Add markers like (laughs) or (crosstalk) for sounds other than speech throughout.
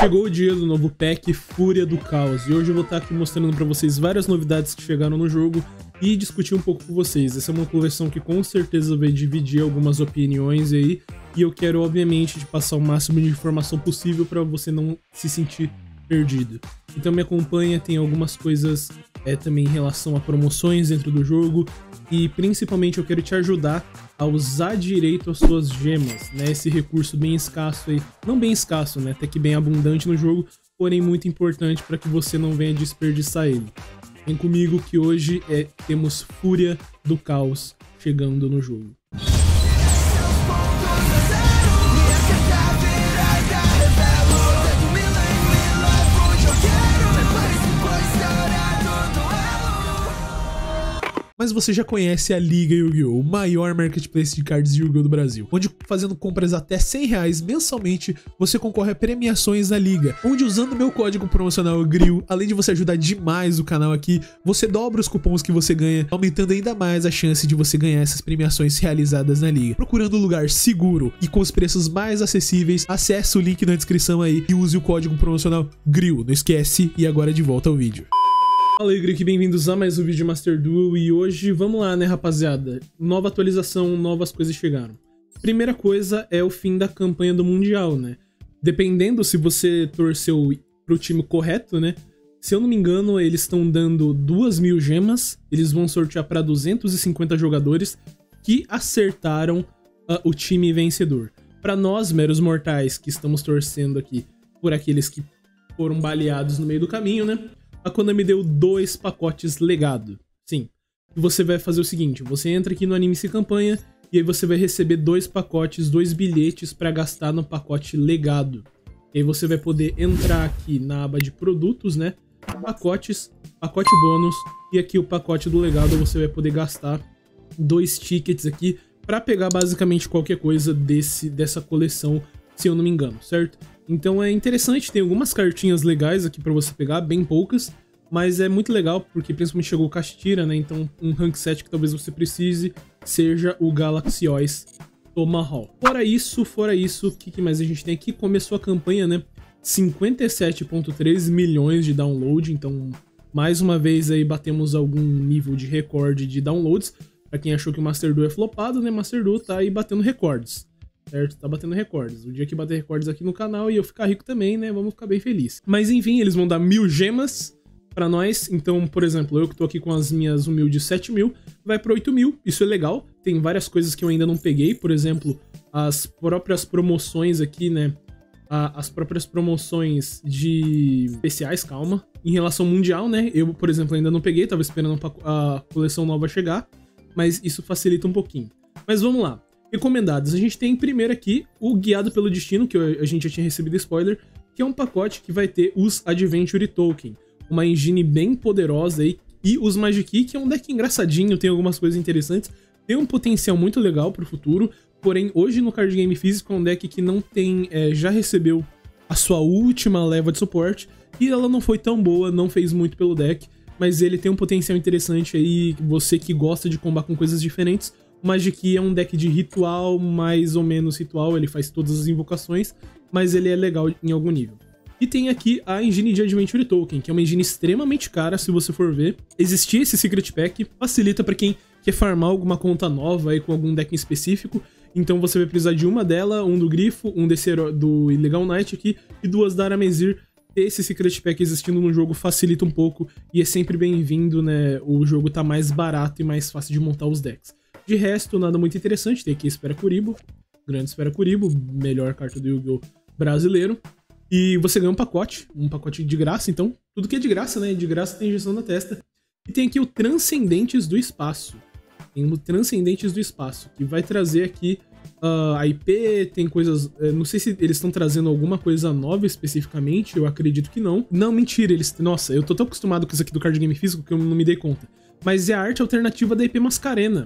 Chegou o dia do novo pack Fúria do Caos e hoje eu vou estar aqui mostrando para vocês várias novidades que chegaram no jogo e discutir um pouco com vocês. Essa é uma conversão que com certeza vai dividir algumas opiniões aí e eu quero obviamente te passar o máximo de informação possível para você não se sentir perdido. Então me acompanha, tem algumas coisas é, também em relação a promoções dentro do jogo e principalmente eu quero te ajudar a usar direito as suas gemas, né? Esse recurso bem escasso aí, não bem escasso, né? Até que bem abundante no jogo, porém muito importante para que você não venha desperdiçar ele. Vem comigo que hoje é, temos Fúria do Caos chegando no jogo. Mas você já conhece a Liga Yu-Gi-Oh!, o maior marketplace de cards Yu-Gi-Oh! do Brasil, onde fazendo compras até 100 reais mensalmente, você concorre a premiações da Liga, onde usando meu código promocional GRIL, além de você ajudar demais o canal aqui, você dobra os cupons que você ganha, aumentando ainda mais a chance de você ganhar essas premiações realizadas na Liga. Procurando um lugar seguro e com os preços mais acessíveis, acesse o link na descrição aí e use o código promocional GRIL, não esquece, e agora de volta ao vídeo. Fala aí, Greek, bem-vindos a mais um vídeo de Master Duel e hoje vamos lá, né, rapaziada? Nova atualização, novas coisas chegaram. Primeira coisa é o fim da campanha do Mundial, né? Dependendo se você torceu pro time correto, né? Se eu não me engano, eles estão dando 2 mil gemas, eles vão sortear para 250 jogadores que acertaram uh, o time vencedor. Para nós, meros mortais, que estamos torcendo aqui por aqueles que foram baleados no meio do caminho, né? A Konami deu dois pacotes legado. Sim. Você vai fazer o seguinte: você entra aqui no Anime Se Campanha e aí você vai receber dois pacotes, dois bilhetes para gastar no pacote legado. E aí você vai poder entrar aqui na aba de produtos, né? Pacotes, pacote bônus e aqui o pacote do legado você vai poder gastar dois tickets aqui para pegar basicamente qualquer coisa desse dessa coleção, se eu não me engano, certo? Então é interessante, tem algumas cartinhas legais aqui para você pegar, bem poucas, mas é muito legal porque principalmente chegou o Castira, né? Então um rank set que talvez você precise seja o Galaxy Ois Tomahawk. Fora isso, fora isso, o que, que mais a gente tem aqui? Começou a campanha, né? 57.3 milhões de download, então mais uma vez aí batemos algum nível de recorde de downloads. Pra quem achou que o Master Duel é flopado, né? Master Duel tá aí batendo recordes certo? Tá batendo recordes. O dia que bater recordes aqui no canal e eu ficar rico também, né? Vamos ficar bem felizes. Mas enfim, eles vão dar mil gemas para nós. Então, por exemplo, eu que tô aqui com as minhas humildes 7 mil, vai para 8 mil. Isso é legal. Tem várias coisas que eu ainda não peguei. Por exemplo, as próprias promoções aqui, né? as próprias promoções de especiais, calma. Em relação mundial, né? Eu, por exemplo, ainda não peguei, tava esperando a coleção nova chegar, mas isso facilita um pouquinho. Mas vamos lá. Recomendados. A gente tem primeiro aqui o Guiado pelo Destino, que a gente já tinha recebido spoiler, que é um pacote que vai ter os Adventure Token, uma engine bem poderosa aí, e os Magic que é um deck engraçadinho, tem algumas coisas interessantes, tem um potencial muito legal pro futuro, porém hoje no card game físico é um deck que não tem, é, já recebeu a sua última leva de suporte, e ela não foi tão boa, não fez muito pelo deck, mas ele tem um potencial interessante aí, você que gosta de combar com coisas diferentes, Magic é um deck de ritual, mais ou menos ritual, ele faz todas as invocações, mas ele é legal em algum nível. E tem aqui a engine de Adventure Token, que é uma engine extremamente cara, se você for ver. Existir esse Secret Pack facilita para quem quer farmar alguma conta nova aí com algum deck em específico. Então você vai precisar de uma dela, um do Grifo, um desse do Illegal Knight aqui e duas da Aramezir. Ter esse Secret Pack existindo no jogo facilita um pouco e é sempre bem-vindo, né? O jogo tá mais barato e mais fácil de montar os decks. De resto, nada muito interessante. Tem aqui Espera Curibo, grande Espera Curibo, melhor carta do Yu-Gi-Oh! brasileiro. E você ganha um pacote, um pacote de graça, então tudo que é de graça, né? De graça tem injeção na testa. E tem aqui o Transcendentes do Espaço. Tem o Transcendentes do Espaço, que vai trazer aqui uh, a IP, tem coisas. Uh, não sei se eles estão trazendo alguma coisa nova especificamente, eu acredito que não. Não, mentira, eles. Nossa, eu tô tão acostumado com isso aqui do card game físico que eu não me dei conta. Mas é a arte alternativa da IP Mascarena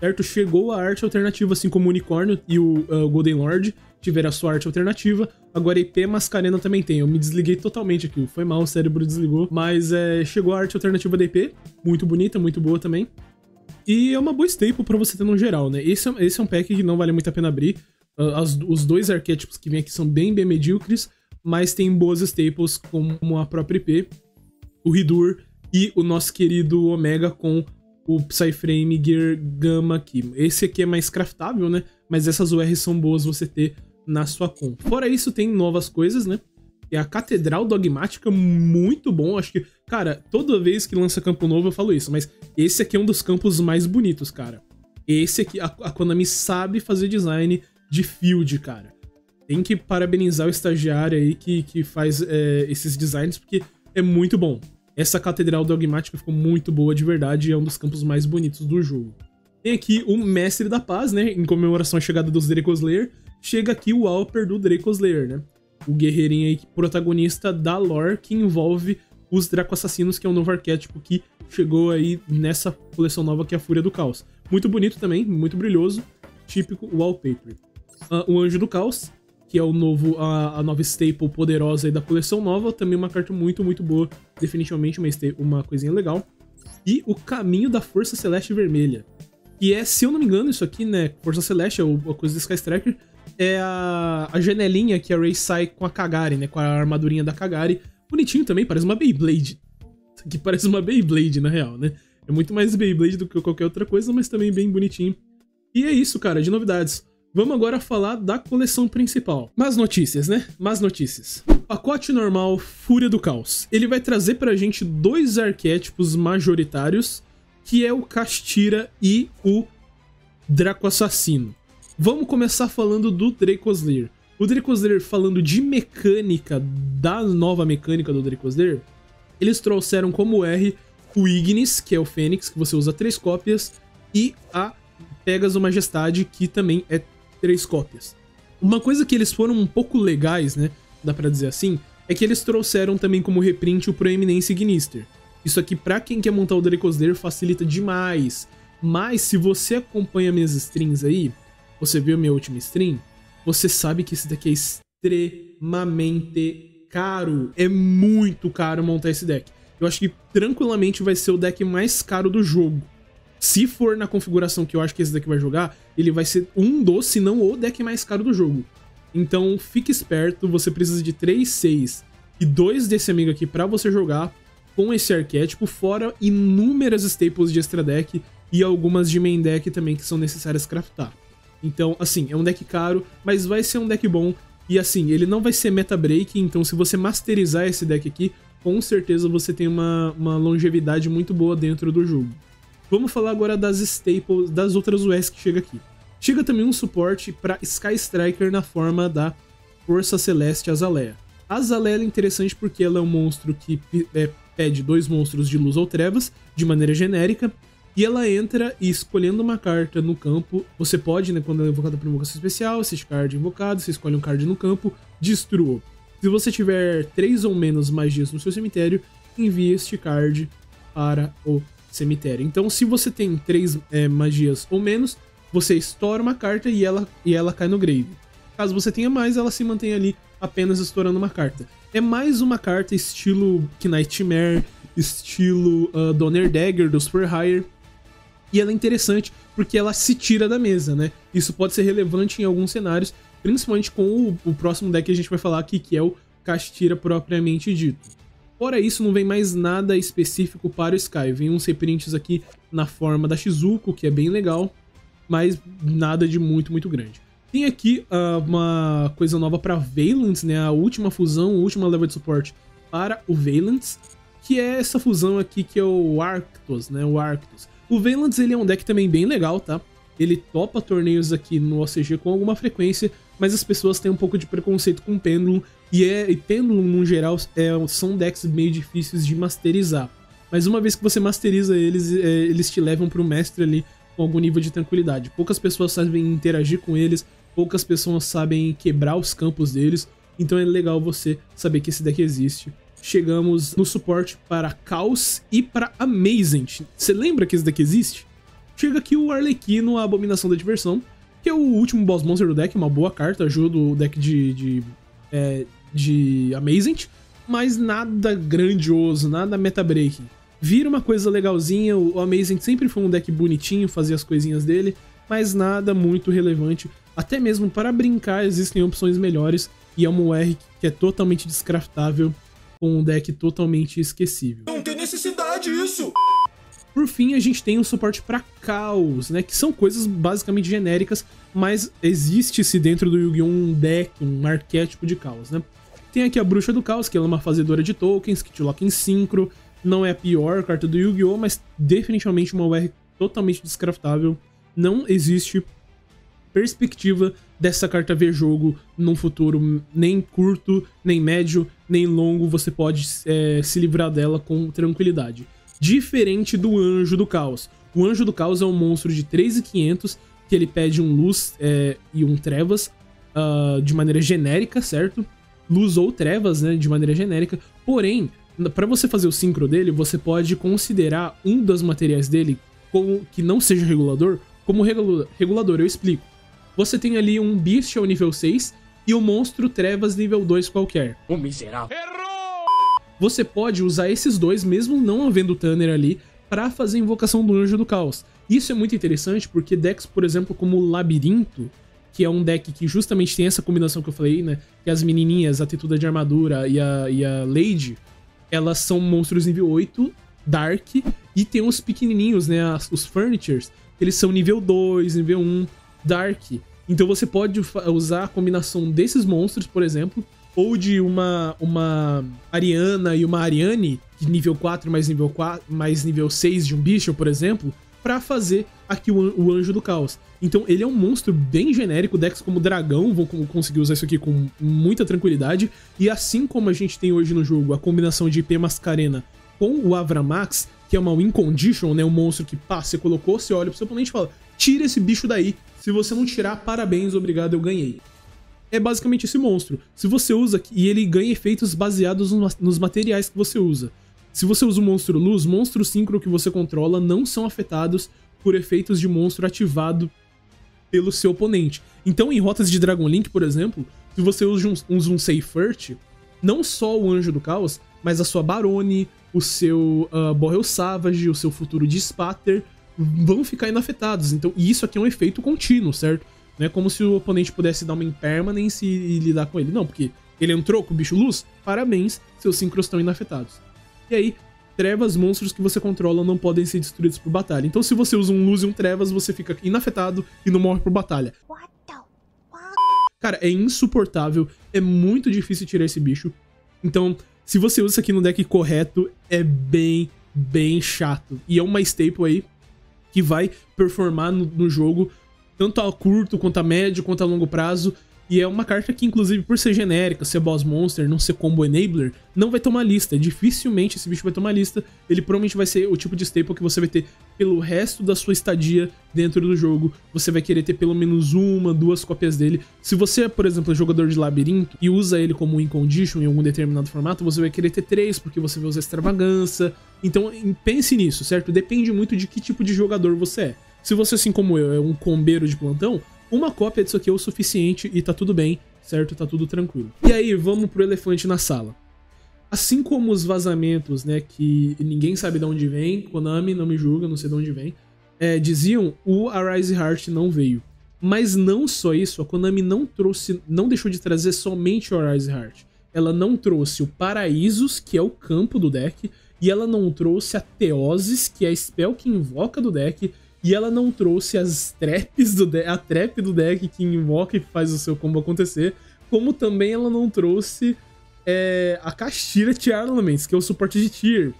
certo? Chegou a arte alternativa, assim como o Unicórnio e o uh, Golden Lord tiveram a sua arte alternativa. Agora IP Mascarena também tem. Eu me desliguei totalmente aqui. Foi mal, o cérebro desligou. Mas é, chegou a arte alternativa da IP. Muito bonita, muito boa também. E é uma boa staple pra você ter no geral, né? Esse, esse é um pack que não vale muito a pena abrir. Uh, as, os dois arquétipos que vem aqui são bem, bem medíocres. mas tem boas staples como a própria IP, o Ridur e o nosso querido Omega com o Psyframe Gear Gamma aqui. Esse aqui é mais craftável, né? Mas essas URs são boas você ter na sua conta. Fora isso, tem novas coisas, né? É a Catedral Dogmática, muito bom. Acho que, cara, toda vez que lança campo novo eu falo isso, mas esse aqui é um dos campos mais bonitos, cara. Esse aqui, a, a Konami sabe fazer design de field, cara. Tem que parabenizar o estagiário aí que, que faz é, esses designs, porque é muito bom. Essa Catedral Dogmática ficou muito boa de verdade e é um dos campos mais bonitos do jogo. Tem aqui o Mestre da Paz, né? Em comemoração à chegada dos Draco Slayer. Chega aqui o Alper do Draco Slayer, né? O guerreirinho aí, protagonista da lore que envolve os Draco Assassinos, que é um novo arquétipo que chegou aí nessa coleção nova que é a Fúria do Caos. Muito bonito também, muito brilhoso, típico wallpaper. Uh, o Anjo do Caos, que é o novo, a, a, nova staple poderosa da coleção nova, também uma carta muito, muito boa, definitivamente uma, uma coisinha legal. E o Caminho da Força Celeste Vermelha, que é, se eu não me engano, isso aqui, né, Força Celeste, é a coisa do Sky Striker, é a, a janelinha que a Ray sai com a Kagari, né, com a armadurinha da Kagari. Bonitinho também, parece uma Beyblade. Aqui parece uma Beyblade, na real, né? É muito mais Beyblade do que qualquer outra coisa, mas também bem bonitinho. E é isso, cara, de novidades. Vamos agora falar da coleção principal. Más notícias, né? Más notícias. Pacote normal Fúria do Caos. Ele vai trazer pra gente dois arquétipos majoritários, que é o Castira e o Draco Assassino. Vamos começar falando do Dracosleer. O Dracosleer, falando de mecânica, da nova mecânica do Dracosleer, eles trouxeram como R o Ignis, que é o Fênix, que você usa três cópias, e a Pegasus Majestade, que também é três cópias. Uma coisa que eles foram um pouco legais, né? Dá pra dizer assim, é que eles trouxeram também como reprint o Proeminence Ignister. Isso aqui, pra quem quer montar o Dracosder, facilita demais. Mas se você acompanha minhas streams aí, você viu minha última stream, você sabe que esse daqui é extremamente caro. É muito caro montar esse deck. Eu acho que tranquilamente vai ser o deck mais caro do jogo. Se for na configuração que eu acho que esse deck vai jogar, ele vai ser um dos, se não o deck mais caro do jogo. Então fique esperto, você precisa de 3, 6 e 2 desse amigo aqui para você jogar com esse arquétipo, fora inúmeras staples de extra deck e algumas de main deck também que são necessárias craftar. Então, assim, é um deck caro, mas vai ser um deck bom. E assim, ele não vai ser meta break, então se você masterizar esse deck aqui, com certeza você tem uma, uma longevidade muito boa dentro do jogo. Vamos falar agora das staples, das outras US que chega aqui. Chega também um suporte para Sky Striker na forma da Força Celeste Azalea. A Azalea é interessante porque ela é um monstro que é, pede dois monstros de luz ou trevas, de maneira genérica, e ela entra e escolhendo uma carta no campo, você pode, né, quando ela é invocada por invocação especial, esse card invocado, você escolhe um card no campo, destrua. Se você tiver três ou menos magias no seu cemitério, envie este card para o cemitério. Então, se você tem três é, magias ou menos, você estoura uma carta e ela, e ela cai no grave. Caso você tenha mais, ela se mantém ali apenas estourando uma carta. É mais uma carta estilo Knightmare, estilo uh, Donner Dagger do Super Higher. E ela é interessante porque ela se tira da mesa, né? Isso pode ser relevante em alguns cenários, principalmente com o, o próximo deck que a gente vai falar aqui, que é o Castira propriamente dito. Fora isso, não vem mais nada específico para o Sky. Vem uns reprints aqui na forma da Shizuko, que é bem legal, mas nada de muito, muito grande. Tem aqui uh, uma coisa nova para Valence, né? A última fusão, a última level de suporte para o Valence, que é essa fusão aqui que é o Arctos, né? O Arctos. O Valence ele é um deck também bem legal, tá? Ele topa torneios aqui no OCG com alguma frequência, mas as pessoas têm um pouco de preconceito com Pendulum, e, é, e Pendulum, no geral, é, são decks meio difíceis de masterizar. Mas uma vez que você masteriza eles, é, eles te levam para o mestre ali com algum nível de tranquilidade. Poucas pessoas sabem interagir com eles, poucas pessoas sabem quebrar os campos deles, então é legal você saber que esse deck existe. Chegamos no suporte para Caos e para Amazing. Você lembra que esse deck existe? Chega aqui o Arlequino, a Abominação da Diversão, que é o último boss monster do deck, uma boa carta, ajuda o deck de, de, é, de Amazing, mas nada grandioso, nada meta breaking vira uma coisa legalzinha. O Amazing sempre foi um deck bonitinho, fazia as coisinhas dele, mas nada muito relevante Até mesmo para brincar existem opções melhores e é uma UR que é totalmente descraftável com um deck totalmente esquecível. Não tem necessidade isso! Por fim, a gente tem o suporte para caos, né? Que são coisas basicamente genéricas, mas existe-se dentro do Yu-Gi-Oh! um deck, um arquétipo de caos, né? Tem aqui a Bruxa do Caos, que ela é uma fazedora de tokens, que te loca em sincro. Não é a pior carta do Yu-Gi-Oh!, mas definitivamente uma UR totalmente descraftável. Não existe perspectiva dessa carta ver jogo num futuro nem curto, nem médio, nem longo. Você pode é, se livrar dela com tranquilidade diferente do Anjo do Caos. O Anjo do Caos é um monstro de 3,500 que ele pede um luz é, e um trevas uh, de maneira genérica, certo? Luz ou trevas, né, de maneira genérica. Porém, para você fazer o sincro dele, você pode considerar um dos materiais dele como que não seja regulador como regulador. Eu explico. Você tem ali um Beast ao nível 6 e um monstro trevas nível 2 qualquer. O miserável. Errou! Você pode usar esses dois, mesmo não havendo Tanner ali, para fazer invocação do Anjo do Caos. Isso é muito interessante porque decks, por exemplo, como Labirinto, que é um deck que justamente tem essa combinação que eu falei, né? Que as menininhas, a Tetuda de Armadura e a, e a Lady, elas são monstros nível 8, Dark, e tem os pequenininhos, né? Os Furnitures, eles são nível 2, nível 1, Dark. Então você pode usar a combinação desses monstros, por exemplo, ou de uma, uma Ariana e uma Ariane, de nível 4 mais nível 4, mais nível 6 de um bicho, por exemplo, para fazer aqui o, o, Anjo do Caos. Então ele é um monstro bem genérico, decks como dragão vão conseguir usar isso aqui com muita tranquilidade, e assim como a gente tem hoje no jogo a combinação de IP Mascarena com o Avramax, que é uma win condition, né, um monstro que, pá, você colocou, você olha pro seu oponente e fala, tira esse bicho daí, se você não tirar, parabéns, obrigado, eu ganhei é basicamente esse monstro. Se você usa e ele ganha efeitos baseados nos materiais que você usa. Se você usa o monstro luz, monstros síncro que você controla não são afetados por efeitos de monstro ativado pelo seu oponente. Então, em rotas de Dragon Link, por exemplo, se você usa um, usa um não só o Anjo do Caos, mas a sua Barone, o seu uh, Borrel Savage, o seu futuro de Spatter vão ficar inafetados. Então, e isso aqui é um efeito contínuo, certo? Não é como se o oponente pudesse dar uma impermanence e lidar com ele. Não, porque ele entrou com o bicho luz, parabéns, seus sincros estão inafetados. E aí, trevas, monstros que você controla não podem ser destruídos por batalha. Então se você usa um luz e um trevas, você fica inafetado e não morre por batalha. Cara, é insuportável, é muito difícil tirar esse bicho. Então, se você usa isso aqui no deck correto, é bem, bem chato. E é uma staple aí que vai performar no, no jogo tanto a curto, quanto a médio, quanto a longo prazo. E é uma carta que, inclusive, por ser genérica, ser boss monster, não ser combo enabler, não vai tomar lista. Dificilmente esse bicho vai tomar lista. Ele provavelmente vai ser o tipo de staple que você vai ter pelo resto da sua estadia dentro do jogo. Você vai querer ter pelo menos uma, duas cópias dele. Se você, por exemplo, é jogador de labirinto e usa ele como in condition em algum determinado formato, você vai querer ter três, porque você vai usar extravagância. Então pense nisso, certo? Depende muito de que tipo de jogador você é. Se você, assim como eu, é um combeiro de plantão, uma cópia disso aqui é o suficiente e tá tudo bem, certo? Tá tudo tranquilo. E aí, vamos pro elefante na sala. Assim como os vazamentos, né, que ninguém sabe de onde vem, Konami não me julga, não sei de onde vem, é, diziam o Arise Heart não veio. Mas não só isso, a Konami não trouxe, não deixou de trazer somente o Arise Heart. Ela não trouxe o Paraísos, que é o campo do deck, e ela não trouxe a Teoses, que é a spell que invoca do deck, e ela não trouxe as traps do deck, a trap do deck que invoca e faz o seu combo acontecer, como também ela não trouxe é, a Castira Tier Elements, que é o suporte de tier.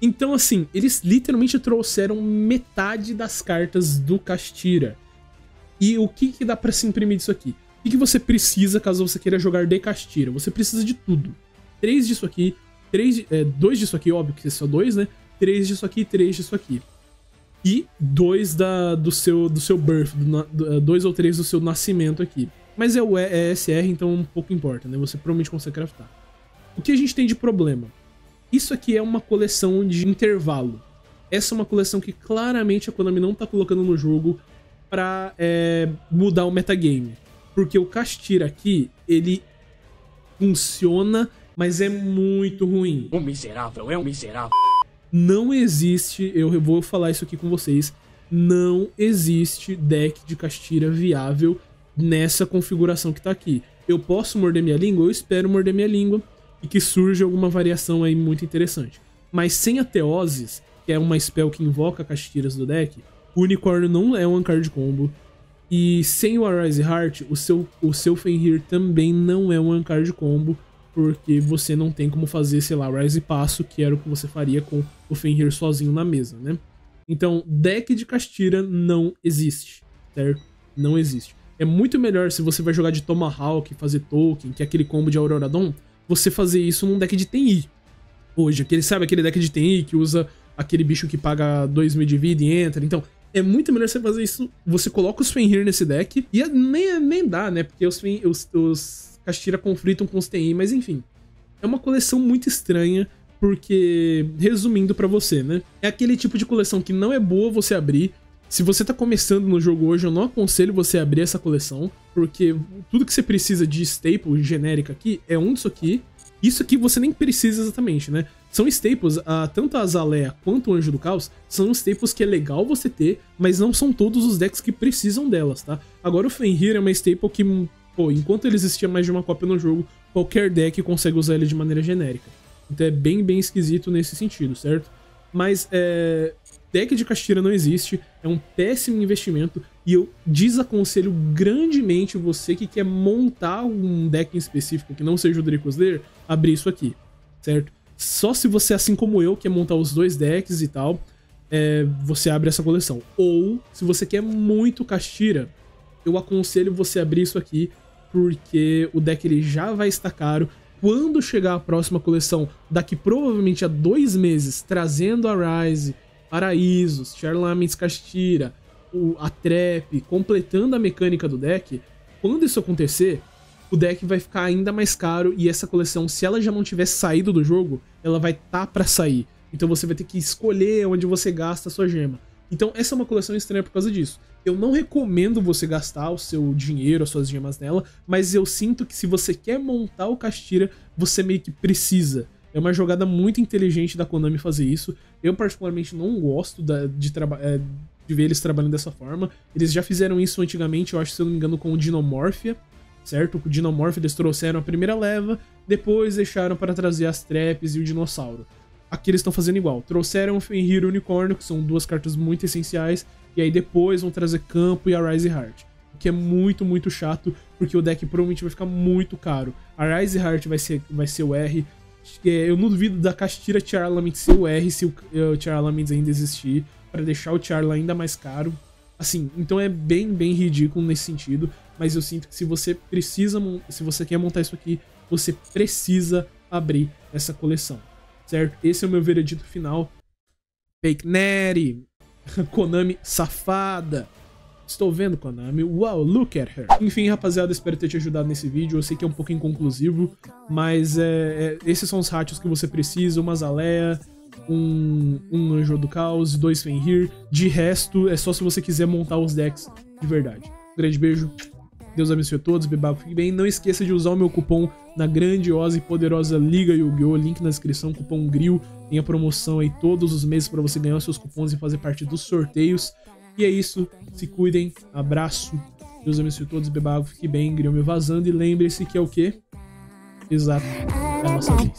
Então, assim, eles literalmente trouxeram metade das cartas do Castira. E o que, que dá para se imprimir disso aqui? O que, que você precisa caso você queira jogar de Castira? Você precisa de tudo. Três disso aqui, três, é, dois disso aqui, óbvio que é só dois, né? Três disso aqui, três disso aqui e dois da, do, seu, do seu birth, do, do, eh, dois ou três do seu nascimento aqui. Mas é o ESR, então um pouco importa, né? Você provavelmente consegue craftar. O que a gente tem de problema? Isso aqui é uma coleção de intervalo. Essa é uma coleção que claramente a Konami não tá colocando no jogo pra é, mudar o metagame. Porque o Castira aqui, ele funciona, mas é muito ruim. O miserável é um miserável. Não existe, eu vou falar isso aqui com vocês, não existe deck de Castira viável nessa configuração que tá aqui. Eu posso morder minha língua? Eu espero morder minha língua e que surja alguma variação aí muito interessante. Mas sem a Teoses, que é uma spell que invoca Castiras do deck, o Unicórnio não é um card combo. E sem o Arise Heart, o seu, o seu Fenrir também não é um card combo, porque você não tem como fazer, sei lá, Rise Passo, que era o que você faria com o Fenrir sozinho na mesa, né? Então, deck de Castira não existe, certo? Não existe. É muito melhor se você vai jogar de Tomahawk, fazer token, que é aquele combo de Aurora Dawn, você fazer isso num deck de TI. Hoje, aquele, sabe aquele deck de TI que usa aquele bicho que paga 2 mil de vida e entra. Então, é muito melhor você fazer isso. Você coloca os Fenrir nesse deck. E é, nem, nem dá, né? Porque os, os, os Castira conflitam com os TI, mas enfim. É uma coleção muito estranha. Porque, resumindo para você, né? É aquele tipo de coleção que não é boa você abrir. Se você tá começando no jogo hoje, eu não aconselho você abrir essa coleção, porque tudo que você precisa de staple genérica aqui é um disso aqui. Isso aqui você nem precisa exatamente, né? São staples, uh, tanto a Azalea quanto o Anjo do Caos, são staples que é legal você ter, mas não são todos os decks que precisam delas, tá? Agora o Fenrir é uma staple que, pô, enquanto ele existia mais de uma cópia no jogo, qualquer deck consegue usar ele de maneira genérica. Então é bem, bem esquisito nesse sentido, certo? Mas é, deck de Castira não existe, é um péssimo investimento e eu desaconselho grandemente você que quer montar um deck em específico que não seja o Draco Slayer, abrir isso aqui, certo? Só se você, assim como eu, quer montar os dois decks e tal, é, você abre essa coleção. Ou, se você quer muito Castira, eu aconselho você abrir isso aqui, porque o deck ele já vai estar caro. Quando chegar a próxima coleção, daqui provavelmente a dois meses, trazendo a Rise, Paraísos, Charlamens Castira, o, a Trap, completando a mecânica do deck, quando isso acontecer, o deck vai ficar ainda mais caro e essa coleção, se ela já não tivesse saído do jogo, ela vai tá para sair. Então você vai ter que escolher onde você gasta a sua gema. Então essa é uma coleção estranha por causa disso. Eu não recomendo você gastar o seu dinheiro, as suas gemas nela, mas eu sinto que se você quer montar o Castira, você meio que precisa. É uma jogada muito inteligente da Konami fazer isso. Eu particularmente não gosto da, de, é, de ver eles trabalhando dessa forma. Eles já fizeram isso antigamente, eu acho, se eu não me engano, com o Dinomorphia certo? O Dinomorph eles trouxeram a primeira leva, depois deixaram para trazer as traps e o dinossauro. Aqui eles estão fazendo igual. Trouxeram o Fenrir e o Unicórnio, que são duas cartas muito essenciais, e aí depois vão trazer Campo e a Rise Heart. O que é muito, muito chato, porque o deck provavelmente vai ficar muito caro. A Rise Heart vai ser, vai ser o R. É, eu não duvido da Castira Charlament ser o R se o, o Charlament ainda existir, para deixar o Charla ainda mais caro. Assim, então é bem, bem ridículo nesse sentido mas eu sinto que se você precisa, se você quer montar isso aqui, você precisa abrir essa coleção, certo? Esse é o meu veredito final. Fake Neri, (laughs) Konami safada. Estou vendo, Konami. Wow, look at her. Enfim, rapaziada, espero ter te ajudado nesse vídeo. Eu sei que é um pouco inconclusivo, mas é, é, esses são os ratios que você precisa. Uma Zalea, um, um Anjo do Caos, dois Fenrir. De resto, é só se você quiser montar os decks de verdade. Um grande beijo. Deus abençoe a todos, Bebabo fique bem. Não esqueça de usar o meu cupom na grandiosa e poderosa Liga Yu-Gi-Oh! Link na descrição, cupom GRIL. Tem a promoção aí todos os meses para você ganhar os seus cupons e fazer parte dos sorteios. E é isso, se cuidem, abraço. Deus abençoe a todos, Bebabo fique bem, Grill me vazando. E lembre-se que é o quê? Exato, é a nossa vez.